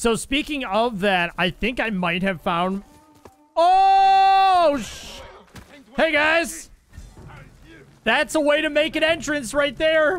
So speaking of that, I think I might have found... Oh! Hey, guys! That's a way to make an entrance right there.